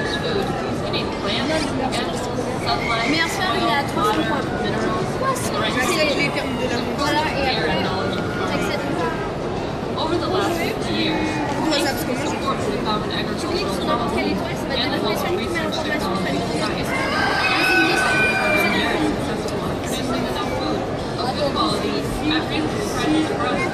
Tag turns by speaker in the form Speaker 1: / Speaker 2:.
Speaker 1: produce food. You plants, sunlight, water, minerals,
Speaker 2: the right
Speaker 1: Over the last 50 years, thanks to the common agricultural policy